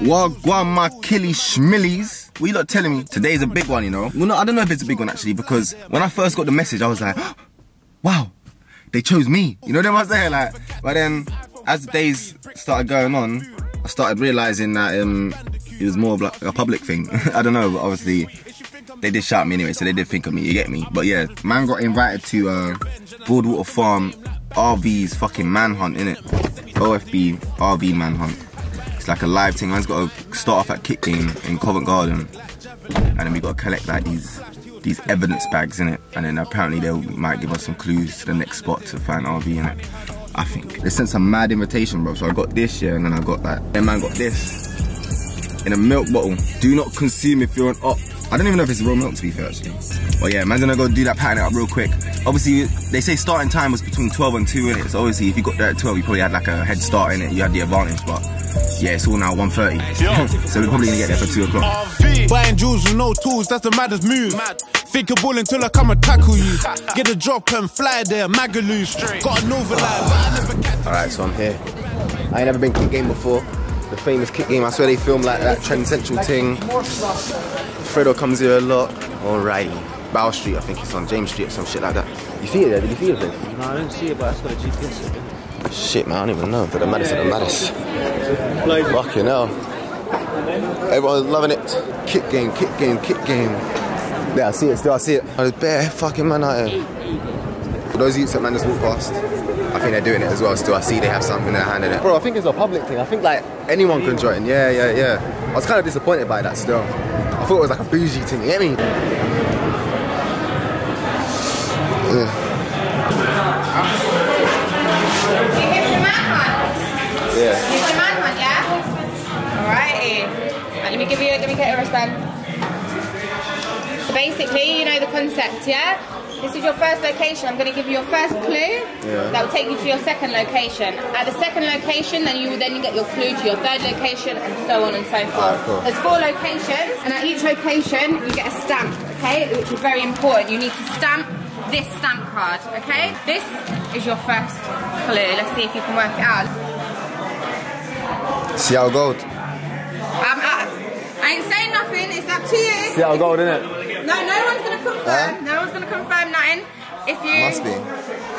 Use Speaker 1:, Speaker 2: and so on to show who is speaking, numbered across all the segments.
Speaker 1: Wagwan my killy schmillies. What you lot telling me? Today's a big one, you know? Well, no, I don't know if it's a big one actually, because when I first got the message, I was like, wow, they chose me. You know what I'm saying? Like, but then as the days started going on, I started realizing that um, it was more of like a public thing. I don't know, but obviously they did shout me anyway, so they did think of me. You get me? But yeah, man got invited to uh, Broadwater Farm RV's fucking manhunt in it. OFB RV manhunt. It's like a live thing. Man's got to start off at Kick Game in Covent Garden, and then we got to collect like these these evidence bags in it, and then apparently they might give us some clues to the next spot to find RV in it. I think they sent some mad invitation, bro. So I got this, yeah, and then I got that. Then man got this in a milk bottle. Do not consume if you're an op. I don't even know if it's real milk to be fair actually. But yeah, man's gonna go do that pattern up real quick. Obviously, they say starting time was between 12 and 2 in it. So obviously if you got there at 12, you probably had like a head start in it. You had the advantage, but yeah, it's all now 1.30. so we're probably gonna get there for 2 o'clock.
Speaker 2: Buying jewels with no tools, that's the maddest move. Think of ball until I come and tackle you. Get a drop and fly there, Magaloo. Got a Nova line, but I never
Speaker 1: Alright, so I'm here. I ain't never been kick game before. The famous kick game. I swear they film like that Trend Central thing. Fredo comes here a lot. Alrighty. Bow Street, I think it's on James Street or some shit like that. You see it there? Did you see it there?
Speaker 3: No, I didn't see it, but it's got a GPS.
Speaker 1: Shit, man, I don't even know. They're the maddest of the maddest. Fucking hell. Everyone's loving it. Kick game, kick game, kick game. Yeah, I see it still, I see it. Oh, there's bare fucking man out here. For those youths that man just walk past, I think they're doing it as well still. I see they have something in their hand in it. Bro, I think it's a public thing. I think like anyone can join. Yeah, yeah, yeah. I was kind of disappointed by that still. I thought it was like a bougie thing, you get me? Yeah. Yeah.
Speaker 4: You for the yeah? Alrighty. Right, let me give you, let me get your wristband. So basically, you know the concept, yeah? This is your first location. I'm going to give you your first clue.
Speaker 1: Yeah.
Speaker 4: That will take you to your second location. At the second location, then you will then get your clue to your third location, and so on and so forth.
Speaker 1: Alright, cool.
Speaker 4: There's four locations, and at each location, you get a stamp, okay? Which is very important. You need to stamp this stamp card, okay? This is your first clue. Let's see if you can work it out.
Speaker 1: Seattle Gold.
Speaker 4: Um, I, I ain't saying nothing. It's up to you.
Speaker 1: Seattle Gold, innit?
Speaker 4: No, no one's gonna confirm.
Speaker 1: Huh?
Speaker 4: No one's gonna confirm nothing. If you
Speaker 1: Must be.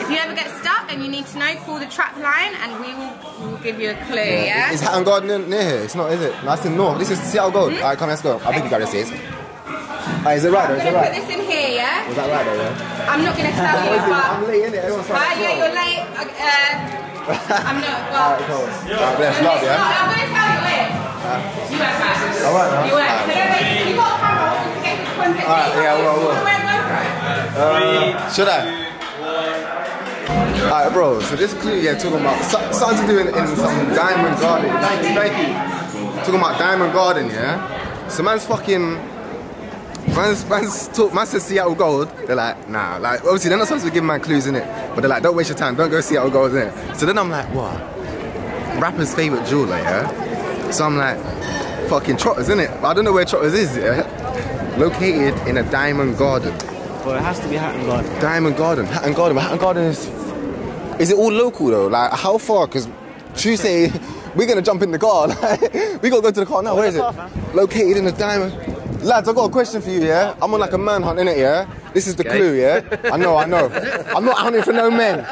Speaker 4: if you ever get stuck and you need to know, call the trap line and we will we will give you a clue. Yeah.
Speaker 1: Is Hatton Garden in- near here? It's not, is it? It's in North. This is see Seattle Gold. Alright, come, let's go. I think you got this is. Alright, is it right though? Is
Speaker 4: I'm
Speaker 1: it
Speaker 4: gonna put this in here. Yeah.
Speaker 1: Was that right though, yeah?
Speaker 4: I'm not gonna tell you,
Speaker 1: Listen, I'm
Speaker 4: but.
Speaker 1: late, innit? Everyone's trying to
Speaker 4: yeah, you're late. Uh, I'm not. Well,
Speaker 1: Alright, cool. Alright, bless. Love,
Speaker 4: it's
Speaker 1: yeah?
Speaker 4: not- I'm gonna tell you later. You work fast.
Speaker 1: Alright, man.
Speaker 4: You work.
Speaker 1: Alright.
Speaker 4: So don't- You got a camera. I want you to get this one.
Speaker 1: Alright, yeah, I will, I will.
Speaker 4: will.
Speaker 1: Should I? Alright, bro, so this clue, yeah, talking about so- something to do in, in some diamond garden. Thank you, thank you. Talking about diamond garden, yeah? So man's fucking. Man's, man's talk, man says Seattle Gold. They're like, nah, like, obviously they're not supposed to give man clues in it, but they're like, don't waste your time, don't go Seattle Gold in it. So then I'm like, what? Rapper's favorite jeweler, yeah? So I'm like, fucking Trotters, innit? But I don't know where Trotters is, yeah? Located in a diamond garden.
Speaker 3: Well, it has to be Hatton Garden.
Speaker 1: Diamond Garden, Hatton Garden. But Hatton Garden is. Is it all local though? Like how far? Because Tuesday we're gonna jump in the car. Like, we gotta go to the car now. Where is it?
Speaker 3: car,
Speaker 1: Located in a diamond. Lads, I've got a question for you. Yeah, I'm on like a manhunt in it. Yeah, this is the clue. Yeah, I know, I know. I'm not hunting for no men.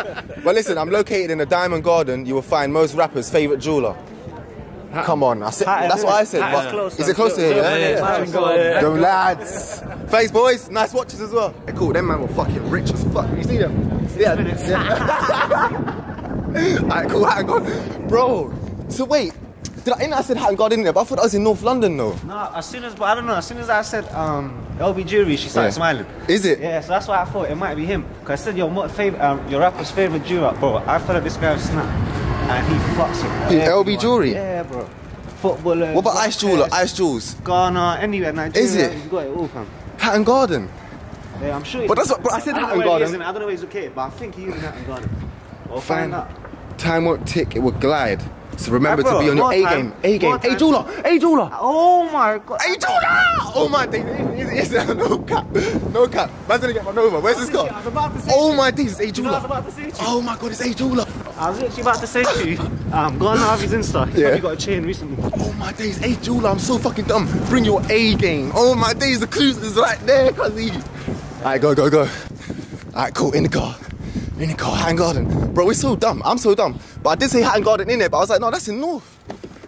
Speaker 1: But listen, I'm located in a diamond garden. You will find most rappers' favorite jeweler. Come on, I said,
Speaker 3: Hatton,
Speaker 1: that's what I said. But
Speaker 3: close,
Speaker 1: is it close to here? Yeah, yeah, yeah.
Speaker 3: Hatton Garden.
Speaker 1: Lads. Thanks, boys. Nice watches as well. Hey, cool. Them man were fucking rich as fuck. You see them? Yeah. yeah. Alright, cool. Hatton God. Bro. So wait. Did I, I said Hatton God in there? But I thought I was in North London though.
Speaker 3: No, as soon as, but I don't know, as soon as I said um, LB Jury, she started
Speaker 1: Yeah.
Speaker 3: smiling.
Speaker 1: Is it?
Speaker 3: Yeah, so that's why I thought it might be him. Because I said favorite, um, your rapper's favorite jewel, bro. I followed this guy on Snap, and he fucks with.
Speaker 1: LB Jewelry?
Speaker 3: Yeah, bro. Footballer.
Speaker 1: What about Ice Jeweler? Ice Jewels?
Speaker 3: Ghana, anywhere, Nigeria.
Speaker 1: Is it?
Speaker 3: He's got it all, fam.
Speaker 1: Hatton Garden.
Speaker 3: Yeah, I'm sure.
Speaker 1: But that's what- but I said Hatton Garden.
Speaker 3: I don't know where he's located, but I think he's in Hatton Garden. We'll
Speaker 1: Fine.
Speaker 3: find out.
Speaker 1: Time won't tick. It will glide. So remember to be on your A game. A game. A jeweler. A jeweler.
Speaker 3: Oh my god.
Speaker 1: A jeweler. Oh my days. It's, it's, no cap. No cap. Man's gonna get. Where's this guy?
Speaker 3: was about to say
Speaker 1: Oh my days. It's A
Speaker 3: You know, I was
Speaker 1: jeweler.
Speaker 3: about to say to you.
Speaker 1: Oh my god, it's A jeweler.
Speaker 3: I was literally about to say to you, um, go on Harvey's Insta. He's
Speaker 1: Yeah.
Speaker 3: got a chain recently.
Speaker 1: Oh my days, A jeweler. I'm so fucking dumb. Bring your A game. Oh my days, the clues is right there, cuzzy. Alright, go, go, go. Alright, cool. In the car. In the car, Hatton Garden. Bro, we're so dumb. I'm so dumb. But I did say Hatton Garden in there, but I was like, no, that's in North.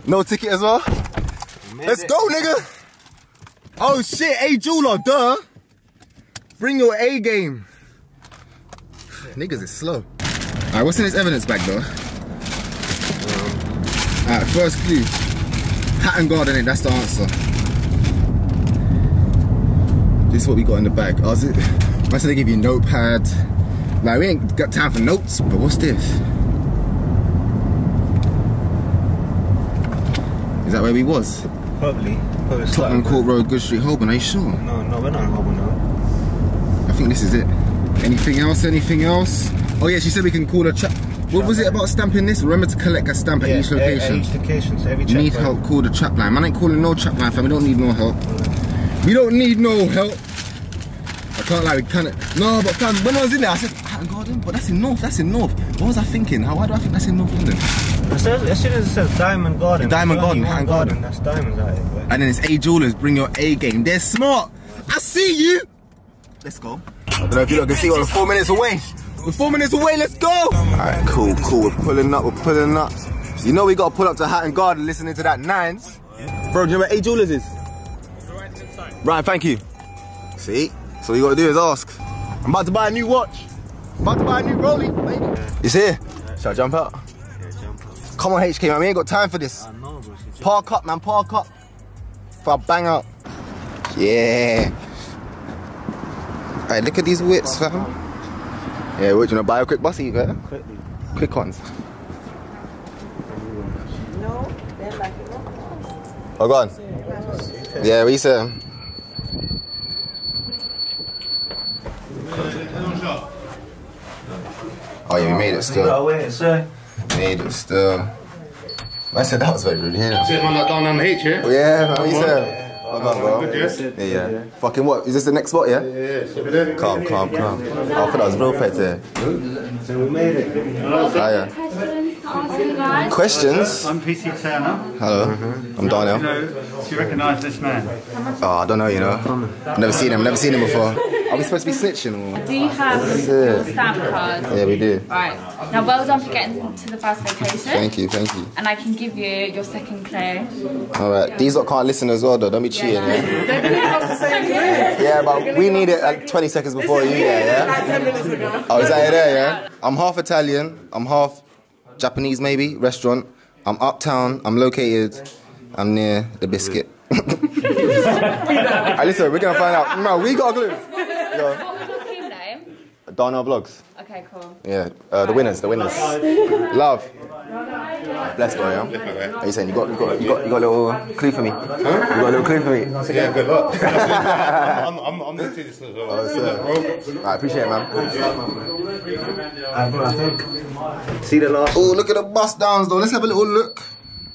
Speaker 1: No ticket as well. Let's go, nigga. Oh shit, A jeweler, duh. Bring your A game. Niggas is slow. Alright, what's in this evidence bag though? Um, Alright, first clue. Hatton Garden, innit? that's the answer. This is what we got in the bag. Oh, I was it. I said they give you a notepad. Like we ain't got time for notes, but what's this? Is that where we was?
Speaker 3: Probably. Probably
Speaker 1: Tottenham Court Road, Goodge Street, Holborn. Are you sure?
Speaker 3: No, no, we're not in Holborn, no.
Speaker 1: I think this is it. Anything else? Anything else? Oh yeah, she said we can call a trap. What was it about stamping this? Remember to collect a stamp at each
Speaker 3: Yeah,
Speaker 1: location.
Speaker 3: At each location, so every
Speaker 1: You need
Speaker 3: checkpoint.
Speaker 1: help, call the trap line. Man ain't calling no trap line, fam. We don't need no help. We don't need no help. I can't lie, we can't. No, but fam, when I was in there, I said, Hatton Garden? But that's in North, that's in North. What was I thinking? How, why do I think that's in North London?
Speaker 3: As soon as, as soon as it says Diamond Garden,
Speaker 1: Diamond
Speaker 3: there's only
Speaker 1: Garden,
Speaker 3: one
Speaker 1: Hatton Garden.
Speaker 3: That's diamonds out here.
Speaker 1: And then it's A Jewelers, bring your A game. They're smart. I see you. Let's go. I don't know if you lot can see, we're four minutes away. We're four minutes away, let's go. Alright, cool, cool. We're pulling up, we're pulling up. You know we gotta pull up to Hatton Garden listening to that nines. Bro, do you know where A Jewelers is? Right, thank you. See? So all you gotta do is ask. I'm about to buy a new watch. I'm about to buy a new rollie, baby. It's here. Shall I jump out? Come on, HK, man. We ain't got time for this.
Speaker 3: I know, bro.
Speaker 1: Park up, man. Park up. For a bang out. Yeah. Alright, look at these whips, fam. Yeah, what, you wanna buy a quick bussy, yeah?
Speaker 3: Quickly.
Speaker 1: Quick ones. Oh, go on. Yeah, what you say? Oh, yeah, we made it still. Made it still. I said that was very rude, yeah.
Speaker 5: Sit man like down on the H, yeah?
Speaker 1: Oh, yeah, man, what you on, bro.
Speaker 5: Yeah?
Speaker 1: Yeah, yeah. Fucking what? Is this the next spot, yeah?
Speaker 5: Yeah, over.
Speaker 1: Calm, calm, calm. I thought that was real pet there.
Speaker 3: So we made it.
Speaker 1: Oh, yeah.
Speaker 6: Questions to ask you guys?
Speaker 1: Questions?
Speaker 7: I'm PC Turner.
Speaker 1: Hello, I'm Darnell.
Speaker 7: So, do you recognise this man?
Speaker 1: Oh, I don't know, you know. I've Never seen him, never seen him before. Are we supposed to be snitching or?
Speaker 6: Do you have
Speaker 1: it.
Speaker 6: your stamp card?
Speaker 1: Yeah, we do.
Speaker 6: Right. Now, well done for getting to the first location.
Speaker 1: Thank you, thank you.
Speaker 6: And I can give you your second clue.
Speaker 1: Alright, these lot can't listen as well though, don't be cheating, yeah? Yeah, but we need it like 20 seconds before you, yeah, yeah? Oh, is that it there, yeah? I'm half Italian, I'm half Japanese maybe, restaurant. I'm uptown, I'm located, I'm near the biscuit. Alright, listen, we're gonna find out. No, we got a clue. Yo.
Speaker 6: What was your team name?
Speaker 1: Darnell Vlogs.
Speaker 6: Okay, cool.
Speaker 1: Yeah, uh, the winners, the winners. Love. Bless boy, yeah? Are you saying you got, you got, you got, you got a little clue for me? Huh? You got a little clue for me?
Speaker 5: Yeah, good luck. I'm, I'm, I'm into this as well.
Speaker 1: Oh,
Speaker 5: Good luck, bro.
Speaker 1: I appreciate it, man.
Speaker 3: I, think. See the last
Speaker 1: Oh, look at the bust downs though. Let's have a little look.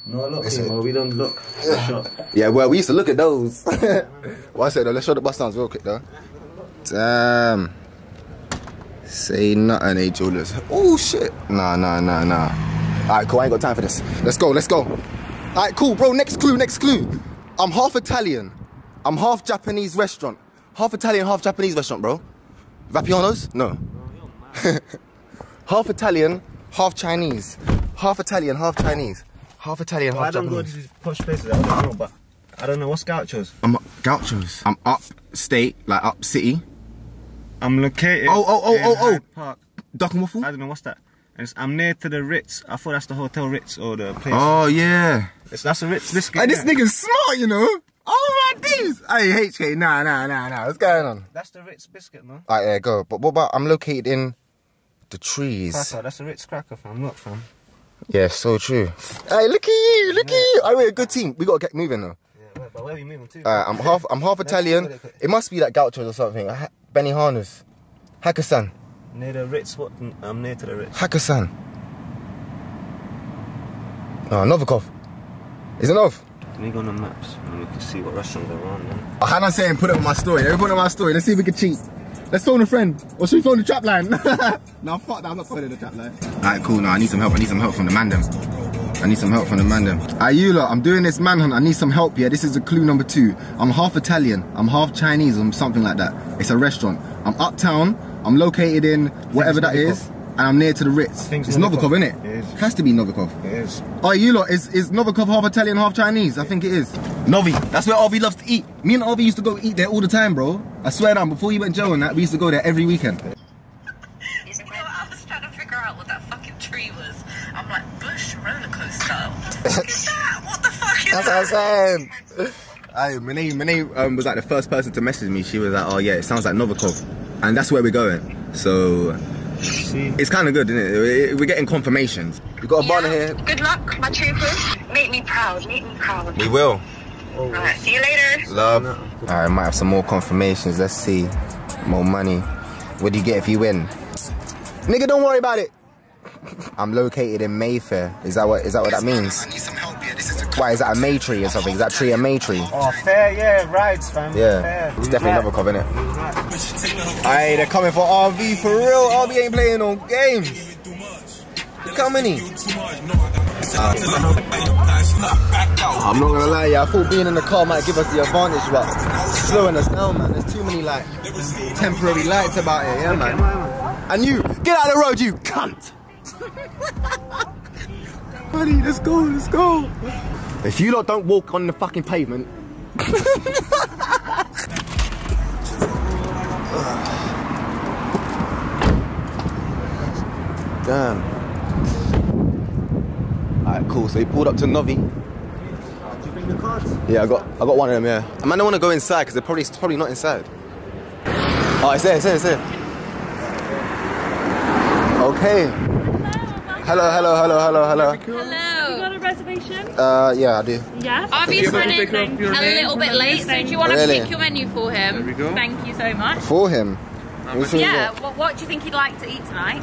Speaker 3: No, look,
Speaker 1: Listen.
Speaker 3: Timo, we don't look. Shot.
Speaker 1: Yeah, well, we used to look at those. what I said though, let's show the bust downs real quick though. Damn. Say nothing, eh, Julius. Oh shit. Nah, nah, nah, nah. Alright, cool. I ain't got time for this. Let's go, let's go. Alright, cool, bro. Next clue, next clue. I'm half Italian. I'm half Japanese restaurant. Half Italian, half Japanese restaurant, bro. Vapianos? No. half Italian, half Chinese. Half Italian, half Chinese. Half Italian,
Speaker 3: I
Speaker 1: half
Speaker 3: don't go to these posh places. I don't know, but I don't know what's gauchos.
Speaker 1: I'm gauchos. I'm up state, like up city.
Speaker 3: I'm located.
Speaker 1: Oh, oh, oh,
Speaker 3: in
Speaker 1: oh, oh.
Speaker 3: Park.
Speaker 1: Duck and waffle?
Speaker 3: I don't know what's that. And it's, I'm near to the Ritz. I thought that's the Hotel Ritz or the place.
Speaker 1: Oh yeah.
Speaker 3: It's, that's the Ritz biscuit.
Speaker 1: Hey, this nigga's smart, you know. Oh my days. Hey, HK, nah, nah, nah, nah. What's going on?
Speaker 3: That's the Ritz biscuit, no?
Speaker 1: Alright, yeah, go. But what about I'm located in the trees?
Speaker 3: Cracker. That's the Ritz cracker, fam. Look, fam.
Speaker 1: Yeah, so true. Hey, look at you, look at you. Alright, we're a good team. We gotta get moving though.
Speaker 3: Yeah, but where are we moving to?
Speaker 1: Alright, I'm half I'm half Italian. It must be like gauchos or something. Ha- Benihana's. Hakkasan.
Speaker 3: Near the Ritz. What? Mm, I'm near to the Ritz.
Speaker 1: Hakkasan. No, Novikov. Is it Nov?
Speaker 3: Let me go on the maps and we can see what restaurants are around there.
Speaker 1: Oh, Hannah's saying put it on my story. Let me on my story. Let's see if we can cheat. Let's phone a friend. Or should we phone the trap line? no, fuck that. I'm not phoning the trap line. Alright, cool. No, I need some help. I need some help from the mandem. I need some help from the. Alright, you lot, I'm doing this manhunt. I need some help here. This is a clue number two. I'm half Italian. I'm half Chinese or something like that. It's a restaurant. I'm uptown. I'm located in whatever that
Speaker 3: Novikov.
Speaker 1: is. And I'm near to the Ritz. It's Novikov,
Speaker 3: Novikov.
Speaker 1: it?
Speaker 3: It is.
Speaker 1: Has to be Novikov.
Speaker 3: It is.
Speaker 1: Oh, you lot, is, is Novikov half Italian, half Chinese? I think it is. Novi, that's where RV loves to eat. Me and RV used to go eat there all the time, bro. I swear down, before you went Joe and that, we used to go there every weekend.
Speaker 8: You know, I was trying to figure out what that fucking tree was. I'm like, bush roller coaster. What the fuck is that? What the fuck is
Speaker 1: That's what I'm saying. Aye, Mene, Mene um, was like the first person to message me. She was like, oh yeah, it sounds like Novikov. And that's where we're going. So,
Speaker 3: See?
Speaker 1: it's kind of good, isn't it? We're getting confirmations. We got a banner here.
Speaker 8: Good luck, my troopers. Make me proud. Make me proud.
Speaker 1: We will.
Speaker 8: Alright, see you later.
Speaker 1: Love. Alright, might have some more confirmations. Let's see. More money. What do you get if you win? Nigga, don't worry about it. I'm located in Mayfair. Is that what is that what that means? Why is that a May tree or something? Is that tree a May tree?
Speaker 3: Oh, fair, yeah, rides, fam.
Speaker 1: Yeah,
Speaker 3: Fair.
Speaker 1: it's definitely another cover, innit? Aye, they're coming for RV for real. RV ain't playing no games. Look how many. Uh, I'm not gonna lie, yeah. I thought being in the car might give us the advantage, but it's slowing us down, man. There's too many like temporary lights about it, yeah, man. And you, get out of the road, you cunt. Buddy, let's go, let's go. If you lot don't walk on the fucking pavement, Damn. Alright, cool. So he pulled up to Novi.
Speaker 3: Did you bring the cards?
Speaker 1: Yeah, I got I got one of them, yeah. I might not want to go inside because they're probably it's probably not inside. Oh, it's there, it's there, it's there. Okay. Hello, hello, hello, hello, hello.
Speaker 6: Hello.
Speaker 9: You got a reservation?
Speaker 1: Uh, yeah, I do.
Speaker 9: Yes.
Speaker 6: RV's running a little bit late, so do you want to
Speaker 1: Really?
Speaker 6: pick your menu for him? There we go. Thank you so much.
Speaker 1: For him. Which one you
Speaker 6: Yeah,
Speaker 1: got?
Speaker 6: what, what do you think he'd like to eat tonight?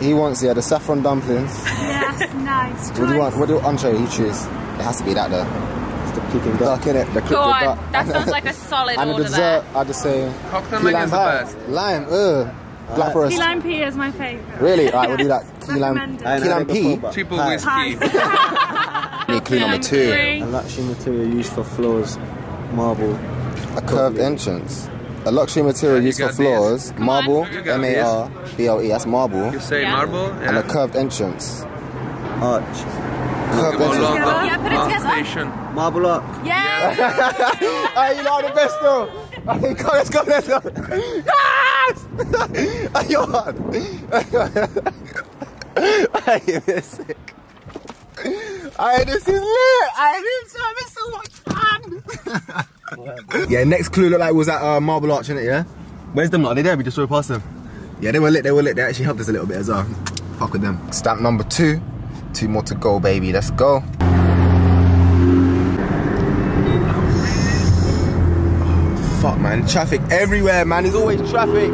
Speaker 1: He wants yeah the saffron dumplings.
Speaker 9: Yes, nice.
Speaker 1: What do you want? What do entree you choose? It has to be that though. It's the Peking duck, innit? The,
Speaker 6: Go
Speaker 1: the
Speaker 6: on,
Speaker 1: duck.
Speaker 6: that sounds like a solid
Speaker 1: and the
Speaker 6: order
Speaker 1: dessert,
Speaker 6: there.
Speaker 1: I'd just say
Speaker 10: Cocktail
Speaker 1: key
Speaker 10: menu
Speaker 1: lime
Speaker 10: is the
Speaker 1: pie.
Speaker 10: best.
Speaker 1: Lime, ugh. Black uh, forest.
Speaker 9: Key lime pea is my favourite.
Speaker 1: Really? Alright, we'll do that. Key lime,
Speaker 9: Recommended.
Speaker 3: I
Speaker 1: key
Speaker 3: know
Speaker 1: lime
Speaker 3: that
Speaker 1: pea.
Speaker 10: Triple
Speaker 3: Hi.
Speaker 10: whiskey.
Speaker 1: Need clue number two.
Speaker 9: Three.
Speaker 3: A luxury material used for floors, marble.
Speaker 1: A curved entrance. A luxury material
Speaker 10: Yeah,
Speaker 1: used for
Speaker 10: got
Speaker 1: floors, marble,
Speaker 10: You got
Speaker 1: M A R B L E, that's marble,
Speaker 10: You say
Speaker 6: Yeah.
Speaker 10: marble?
Speaker 1: and a curved entrance.
Speaker 3: Arch.
Speaker 1: Curved entrance.
Speaker 6: Yeah, put it together.
Speaker 10: Station.
Speaker 3: Marble Arch.
Speaker 6: Yeah.
Speaker 1: Hey, you know the best though. Hey, come, let's go, let's go. Yes! Hey, you're on. Hey, this is sick. Hey, this is lit. Hey, this is having so much fun. yeah, next clue looked like was that uh, Marble Arch, innit, yeah? Where's them lot? Are they there? We just drove past them. Yeah, they were lit, they were lit. They actually helped us a little bit as well. Fuck with them. Stamp number two. Two more to go, baby. Let's go. Man. Traffic everywhere, man. There's always traffic.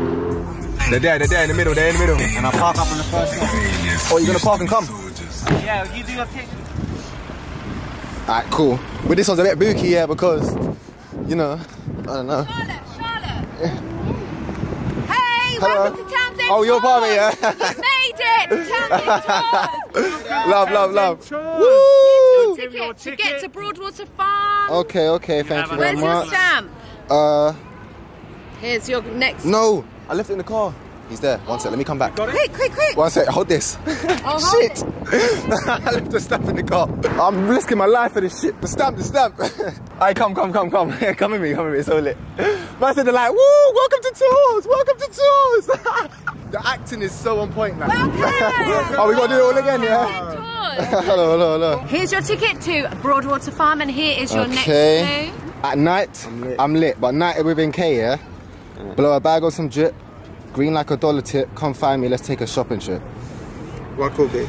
Speaker 1: They're there, they're there in the middle, they're in the middle.
Speaker 3: And I park up on the first one.
Speaker 1: Oh, you're gonna park and come?
Speaker 3: Yeah, you do your thing.
Speaker 1: Alright, cool. But this one's a bit booky, yeah, because, you know, I don't know.
Speaker 6: Charlotte, Charlotte. Hey,
Speaker 1: Hello.
Speaker 6: welcome to Townsend
Speaker 1: Oh, you're part of it, yeah?
Speaker 6: You made it. Townsend
Speaker 1: love, love, love.
Speaker 6: Woo!
Speaker 1: Woo!
Speaker 6: Ticket to get to Broadwater Farm.
Speaker 1: Okay, okay, thank you very
Speaker 6: Where's your
Speaker 1: much.
Speaker 6: stamp?
Speaker 1: Uh,
Speaker 6: Here's your next.
Speaker 1: no, I left it in the car. He's there. One sec, let me come back.
Speaker 6: Quick, quick, quick.
Speaker 1: One sec, hold this.
Speaker 6: Oh, hold
Speaker 1: shit! I left the stamp in the car. I'm risking my life for this shit. The stamp, the stamp. Hey, come, come, come, come. come with me, come with me. It's so lit. Man said they're like, woo, welcome to tours, welcome to tours. the acting is so on point, man.
Speaker 6: Welcome.
Speaker 1: oh, we gotta do it all again, yeah?
Speaker 6: Tours.
Speaker 1: hello, hello, hello.
Speaker 6: Here's your ticket to Broadwater Farm, and here is your
Speaker 1: Okay.
Speaker 6: next clue.
Speaker 1: At night, I'm lit. but night within K, yeah? Blow a bag on some drip, green like a dollar tip, come find me, let's take a shopping trip. What cool, babe?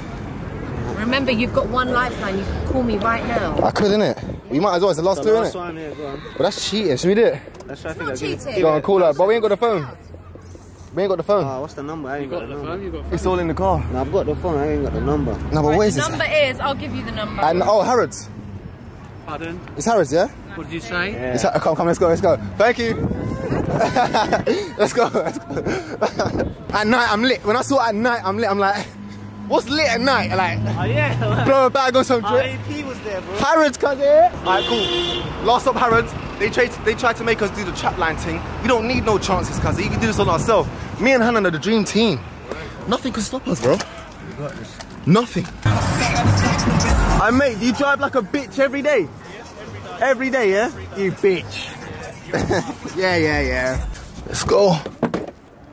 Speaker 6: Remember, you've got one lifeline. You can call me right now.
Speaker 1: I could, innit? We might as well, it's the last
Speaker 3: The
Speaker 1: two,
Speaker 3: last
Speaker 1: innit?
Speaker 3: one here, go on.
Speaker 1: But that's cheating, should we do it?
Speaker 3: Let's try to
Speaker 6: Not
Speaker 3: think it.
Speaker 6: cheating.
Speaker 1: Go on, call her, but we ain't got the phone. We ain't got the phone.
Speaker 3: Oh, what's the number? I ain't got, the number.
Speaker 1: It's all in the car.
Speaker 3: No, I've got the phone. I ain't got the number.
Speaker 1: No, but
Speaker 6: Right,
Speaker 1: where is
Speaker 6: the
Speaker 1: this?
Speaker 6: number is, I'll give you the number.
Speaker 1: And oh, Harrods.
Speaker 7: Pardon?
Speaker 1: It's Harrods, yeah?
Speaker 7: What did you say?
Speaker 3: Yeah.
Speaker 1: It's, come, come, let's go, let's go. Thank you. let's go, let's go. at night, I'm lit. When I saw at night, I'm lit. I'm like, what's lit at night? Like,
Speaker 3: Oh yeah.
Speaker 1: blow a bag or some drip.
Speaker 3: RAP was there, bro.
Speaker 1: Harrods, cuz here. Alright, cool. Last stop, Harrods. They tried, they tried to make us do the trap line thing. We don't need no chances, cuz. You can do this on ourselves. Me and Hannah are the dream team. Nothing can stop us, bro. Nothing. I mate, do you drive like a bitch every day? Every day, yeah? You bitch. yeah, yeah, yeah. Let's go.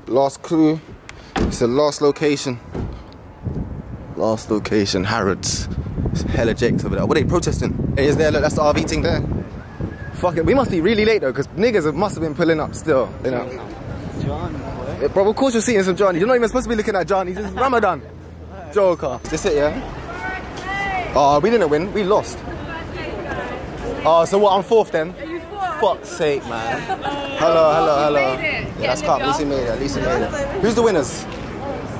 Speaker 1: Last clue. It's the last location. Last location, Harrods. It's hella jakes over there. What are they protesting? Hey, is there? Look, that's the RV thing there. Fuck it. We must be really late though, because niggas have- must have been pulling up still. You know.
Speaker 3: John.
Speaker 1: Yeah, Bro, of course you're seeing some Johnny. You're not even supposed to be looking at Johnny. This is Ramadan. Joker. Is this it, yeah? Oh, we didn't win. We lost. Oh, so what? I'm fourth then? Fuck's sake, man. Hello, hello, hello.
Speaker 6: made.
Speaker 1: Yeah, that's
Speaker 6: the
Speaker 1: calm. At least
Speaker 6: job.
Speaker 1: you made it. At least you made it. Who's the winners?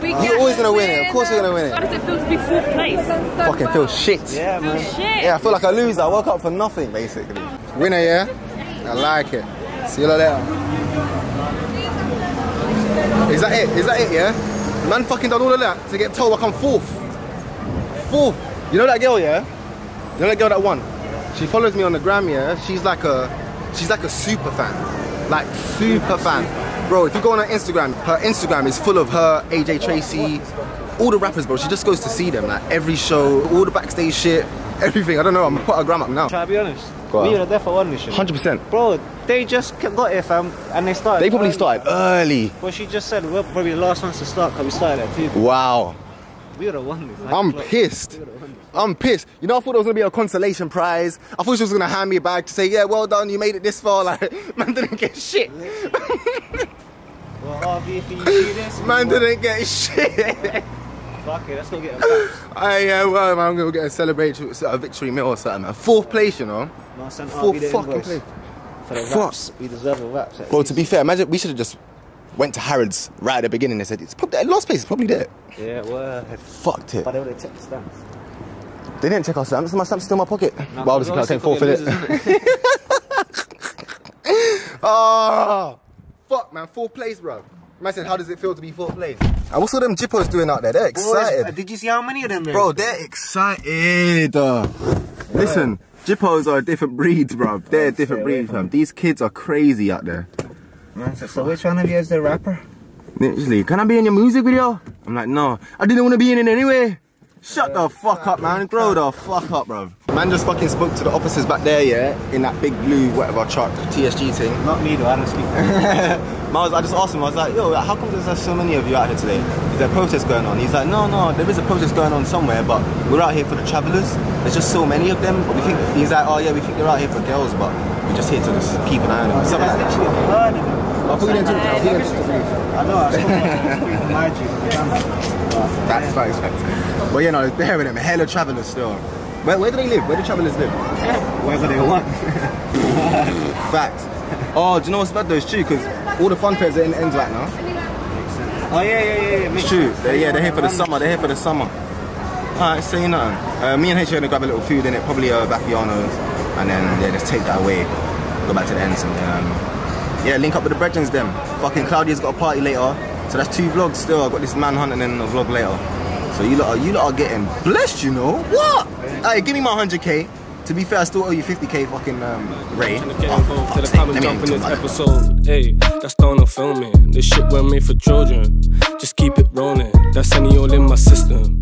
Speaker 6: We
Speaker 1: You're always gonna win it. Of course you're gonna win it.
Speaker 6: How
Speaker 1: it.
Speaker 6: does it feel to be fourth place?
Speaker 1: Fucking feel shit.
Speaker 3: Yeah, man.
Speaker 6: Shit.
Speaker 1: Yeah, I feel like a loser. I woke up for nothing, basically. Winner, yeah? I like it. See you later. Is that it? Is that it, yeah? Man fucking done all of that to get told I come fourth. Fourth. You know that girl, yeah? You know that girl that won? She follows me on the gram, yeah? She's like a, she's like a super fan. Like, super fan. Bro, if you go on her Instagram, her Instagram is full of her, AJ Tracey, all the rappers, bro. She just goes to see them, like every show, all the backstage shit, everything. I don't know, I'm gonna put her gram up now.
Speaker 3: Try to be honest. We were there for one mission.
Speaker 1: 100%.
Speaker 3: Bro, they just got here, fam, and they started.
Speaker 1: They probably
Speaker 3: early.
Speaker 1: started early.
Speaker 3: Well, she just said we're probably the last ones to start because we started at two.
Speaker 1: Wow.
Speaker 3: We would have won this.
Speaker 1: I'm pissed. I'm pissed. You know, I thought it was gonna be a consolation prize. I thought she was gonna hand me a bag to say, yeah, well done, you made it this far. Like, man didn't get shit.
Speaker 3: Well, RV, if you see this,
Speaker 1: Man didn't get shit.
Speaker 3: Fuck it, let's go get a box.
Speaker 1: I, yeah, well, man, I'm gonna get a celebration, a victory meal or something, man. Fourth place, you know.
Speaker 3: No,
Speaker 1: Fourth fucking place.
Speaker 3: for the
Speaker 1: Fuck.
Speaker 3: raps. We deserve a at
Speaker 1: Bro,
Speaker 3: least.
Speaker 1: to be fair, imagine we should have just went to Harrods right at the beginning and said, it's probably, last place is probably there.
Speaker 3: Yeah, well,
Speaker 1: Fucked it.
Speaker 3: but they would have checked the stamps.
Speaker 1: They didn't check our stamps. My stamps still in my pocket.
Speaker 3: No,
Speaker 1: but obviously, can't take
Speaker 3: obviously
Speaker 1: it. Oh, fuck, man. Fourth place, bro. Man said, how does it feel to be fourth place? And what's all them jippos doing out there? They're excited.
Speaker 3: Boys, uh, did you see how many of them there?
Speaker 1: Bro, they're excited. Uh, listen, jippos are a different breeds, bro. They're a different breed, fam. These kids are crazy out there.
Speaker 3: Man, so, so which one of you is the rapper?
Speaker 1: Literally, can I be in your music video? I'm like, no, I didn't want to be in it anyway. Shut the fuck up, man. Grow the fuck up, bro. Man just fucking spoke to the officers back there, yeah, in that big blue, whatever truck, TSG thing.
Speaker 3: Not me though, I don't speak.
Speaker 1: Man, I, was, I just asked him, I was like, yo, how come there's so many of you out here today? Is there a protest going on? He's like, no, no, there is a protest going on somewhere, but we're out here for the travellers. There's just so many of them. We think, he's like, oh yeah, we think they're out here for girls, but we're just here to just keep an eye on them. Something like that.
Speaker 3: Literally heard of them.
Speaker 1: I thought you didn't talk I thought you didn't talk to me.
Speaker 3: I know, I spoke mind you. But,
Speaker 1: That's facts, facts. But you know, they're with them, hella travellers still. Where, where do they live? Where do travellers live?
Speaker 3: Wherever they want.
Speaker 1: Facts. Oh, do you know what's bad though? It's true, because all the fun fairs are in the ends right now.
Speaker 3: Oh yeah, yeah, yeah, yeah.
Speaker 1: It's true. They're, yeah, they're here for the summer. They're here for the summer. Alright, say nothing. Uh, me and H are gonna grab a little food in it, probably a Vapiano's, and then yeah, just take that away. Go back to the ends and then, um, yeah, link up with the brethrens them. Fucking Claudia's got a party later, so that's two vlogs still. I got this manhunt and then a vlog later. So you lot, are, you lot are getting blessed, you know. What? Hey, give me my 100k. To be fair, I still owe you 50k fucking um, Ray.
Speaker 10: Tryna get
Speaker 1: Oh,
Speaker 10: involved till
Speaker 1: fuck's
Speaker 10: the
Speaker 1: sake,
Speaker 10: comments
Speaker 1: let me
Speaker 10: jump in this episode. Hey, that's done on filming. This shit well made for children. Just keep it rolling. That's any all in my system.